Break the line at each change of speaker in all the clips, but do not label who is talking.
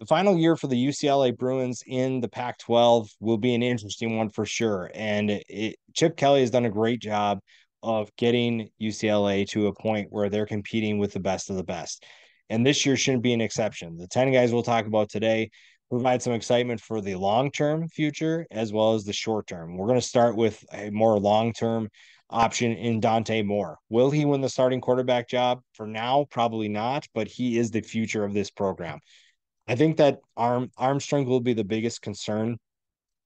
the final year for the UCLA Bruins in the Pac 12 will be an interesting one for sure. And it, Chip Kelly has done a great job of getting UCLA to a point where they're competing with the best of the best. And this year shouldn't be an exception. The 10 guys we'll talk about today provide some excitement for the long term future as well as the short term. We're going to start with a more long term option in Dante Moore. Will he win the starting quarterback job? For now, probably not, but he is the future of this program. I think that arm arm strength will be the biggest concern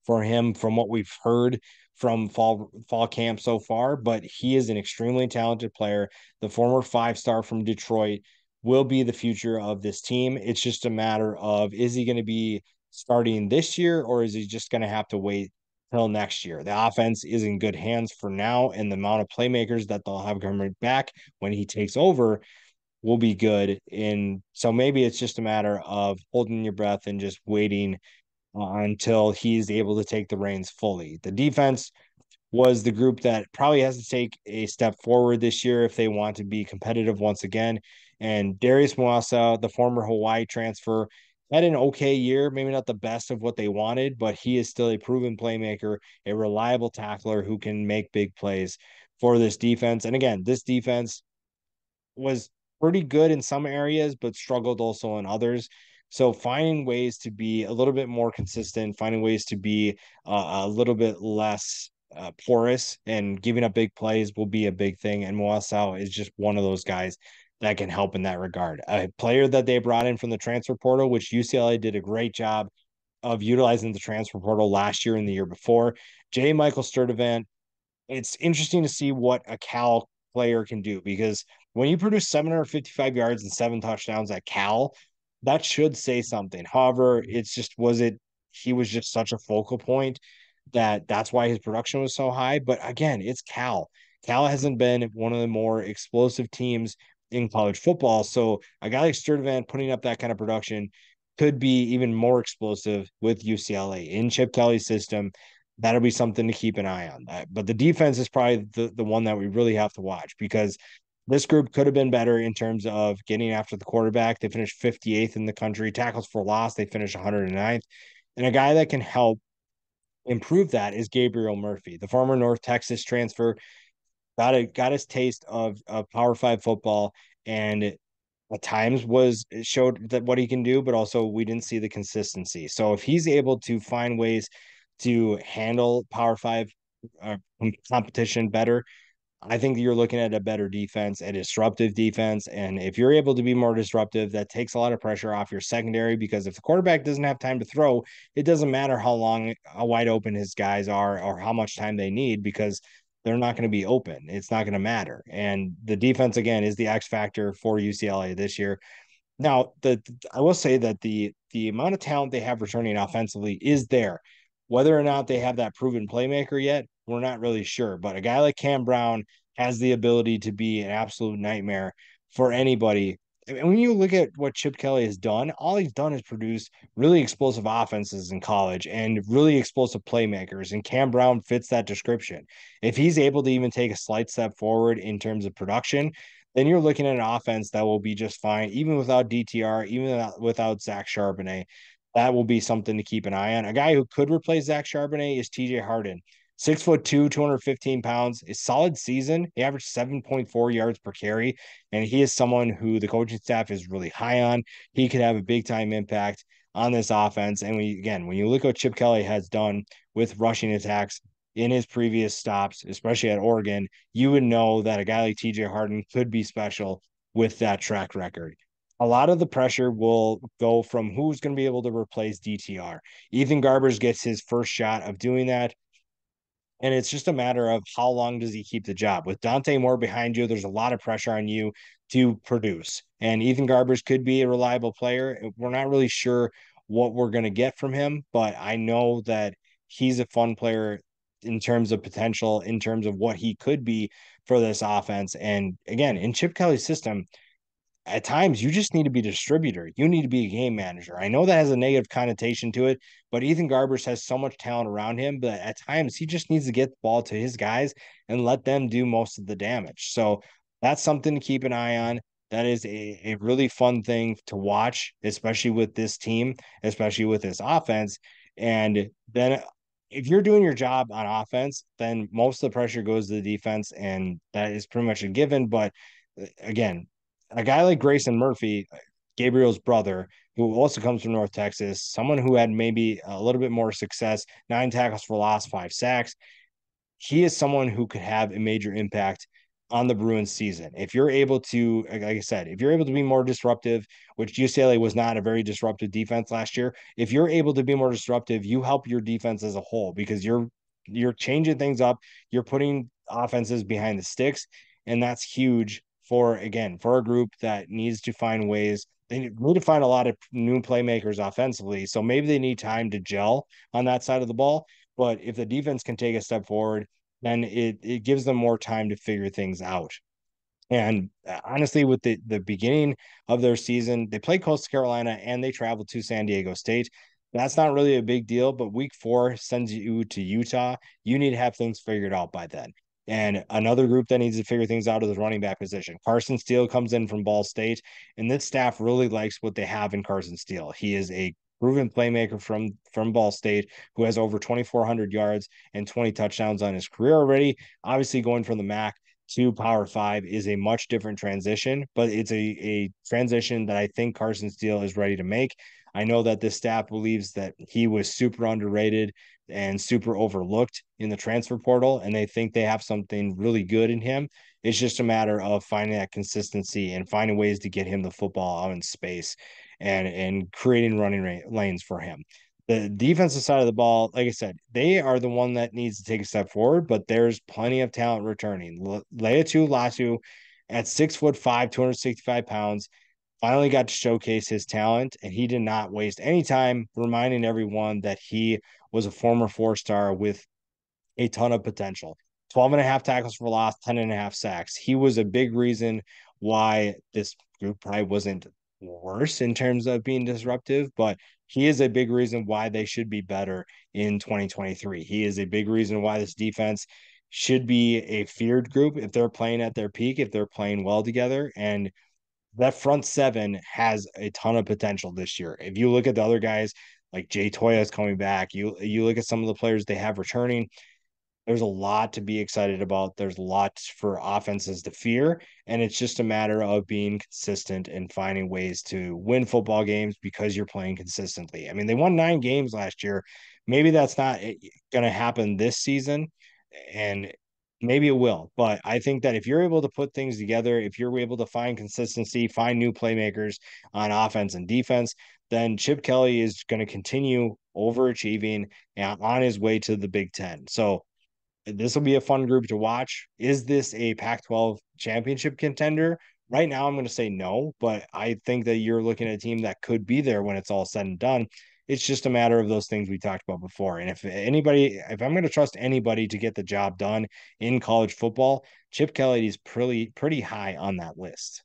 for him from what we've heard from fall fall camp so far, but he is an extremely talented player. The former five star from Detroit will be the future of this team. It's just a matter of is he going to be starting this year or is he just going to have to wait till next year? The offense is in good hands for now, and the amount of playmakers that they'll have coming back when he takes over will be good. And so maybe it's just a matter of holding your breath and just waiting uh, until he's able to take the reins fully. The defense was the group that probably has to take a step forward this year if they want to be competitive once again. And Darius Muasau, the former Hawaii transfer, had an okay year, maybe not the best of what they wanted, but he is still a proven playmaker, a reliable tackler who can make big plays for this defense. And again, this defense was pretty good in some areas, but struggled also in others. So finding ways to be a little bit more consistent, finding ways to be uh, a little bit less uh, porous and giving up big plays will be a big thing. And Muasau is just one of those guys that can help in that regard. A player that they brought in from the transfer portal, which UCLA did a great job of utilizing the transfer portal last year and the year before. J. Michael Sturdivant. It's interesting to see what a Cal player can do because when you produce 755 yards and seven touchdowns at Cal, that should say something. However, it's just was it he was just such a focal point that that's why his production was so high. But again, it's Cal. Cal hasn't been one of the more explosive teams in college football. So a guy like Sturdivant putting up that kind of production could be even more explosive with UCLA in Chip Kelly's system. That'll be something to keep an eye on. Uh, but the defense is probably the, the one that we really have to watch because this group could have been better in terms of getting after the quarterback. They finished 58th in the country. Tackles for loss, they finished 109th. And a guy that can help improve that is Gabriel Murphy, the former North Texas transfer. Got a got his taste of, of Power Five football, and at times was showed that what he can do, but also we didn't see the consistency. So if he's able to find ways to handle Power Five uh, competition better, I think you're looking at a better defense, a disruptive defense. And if you're able to be more disruptive, that takes a lot of pressure off your secondary because if the quarterback doesn't have time to throw, it doesn't matter how long, how wide open his guys are or how much time they need because they're not going to be open. It's not going to matter. And the defense, again, is the X factor for UCLA this year. Now, the I will say that the the amount of talent they have returning offensively is there. Whether or not they have that proven playmaker yet, we're not really sure. But a guy like Kam Brown has the ability to be an absolute nightmare for anybody. And when you look at what Chip Kelly has done, all he's done is produce really explosive offenses in college and really explosive playmakers. And Kam Brown fits that description. If he's able to even take a slight step forward in terms of production, then you're looking at an offense that will be just fine, even without DTR, even without Zach Charbonnet. That will be something to keep an eye on. A guy who could replace Zach Charbonnet is TJ Harden six foot two, 215 pounds, a solid season. He averaged 7.4 yards per carry. And he is someone who the coaching staff is really high on. He could have a big time impact on this offense. And we, again, when you look what Chip Kelly has done with rushing attacks in his previous stops, especially at Oregon, you would know that a guy like TJ Harden could be special with that track record. A lot of the pressure will go from who's going to be able to replace DTR. Ethan Garbers gets his first shot of doing that. And it's just a matter of how long does he keep the job. With Dante Moore behind you, there's a lot of pressure on you to produce. And Ethan Garbers could be a reliable player. We're not really sure what we're going to get from him, but I know that he's a fun player in terms of potential, in terms of what he could be for this offense. And again, in Chip Kelly's system, at times you just need to be distributor. You need to be a game manager. I know that has a negative connotation to it, but Ethan Garbers has so much talent around him. But at times he just needs to get the ball to his guys and let them do most of the damage. So that's something to keep an eye on. that is a, a really fun thing to watch, especially with this team, especially with this offense. And then if you're doing your job on offense, then most of the pressure goes to the defense, and that is pretty much a given. But uh, again, a guy like Grayson Murphy, Gabriel's brother, who also comes from North Texas, someone who had maybe a little bit more success, nine tackles for loss, five sacks. He is someone who could have a major impact on the Bruins season. If you're able to, like I said, if you're able to be more disruptive, which UCLA was not a very disruptive defense last year, if you're able to be more disruptive, you help your defense as a whole because you're you're changing things up, you're putting offenses behind the sticks, and that's huge for again for a group that needs to find ways they need to find a lot of new playmakers offensively. So maybe they need time to gel on that side of the ball. But if the defense can take a step forward, then it it gives them more time to figure things out. And uh, honestly, with the the beginning of their season, they play Coastal Carolina and they travel to San Diego State. That's not really a big deal, but week four sends you to Utah. You need to have things figured out by then. And another group that needs to figure things out is the running back position. Carson Steele comes in from Ball State, and this staff really likes what they have in Carson Steele. He is a proven playmaker from from Ball State who has over 2400 yards and 20 touchdowns on his career already. Obviously going from the MAC to Power 5 is a much different transition, but it's a a transition that I think Carson Steele is ready to make. I know that this staff believes that he was super underrated and super overlooked in the transfer portal, and they think they have something really good in him. It's just a matter of finding that consistency and finding ways to get him the football out in space and and creating running lanes for him. The defensive side of the ball, like I said, they are the one that needs to take a step forward, but there's plenty of talent returning. Laiatu Latu at six foot five, 265 pounds, finally got to showcase his talent, and he did not waste any time reminding everyone that he was a former four star with a ton of potential. 12 and a half tackles for loss, 10 and a half sacks. He was a big reason why this group probably wasn't worse in terms of being disruptive, but he is a big reason why they should be better in 2023. He is a big reason why this defense should be a feared group if they're playing at their peak, if they're playing well together. And that front seven has a ton of potential this year. If you look at the other guys, like Jay Toia is coming back, you you look at some of the players they have returning, there's a lot to be excited about. There's lots for offenses to fear. And it's just a matter of being consistent and finding ways to win football games because you're playing consistently. I mean, they won nine games last year. Maybe that's not eh, going to happen this season. And maybe it will. But I think that if you're able to put things together, if you're able to find consistency, find new playmakers on offense and defense, then Chip Kelly is going to continue overachieving on his way to the Big Ten. So this will be a fun group to watch. Is this a Pac 12 championship contender? Right now, I'm going to say no, but I think that you're looking at a team that could be there when it's all said and done. It's just a matter of those things we talked about before. And if anybody, if I'm going to trust anybody to get the job done in college football, Chip Kelly is pretty pretty high on that list.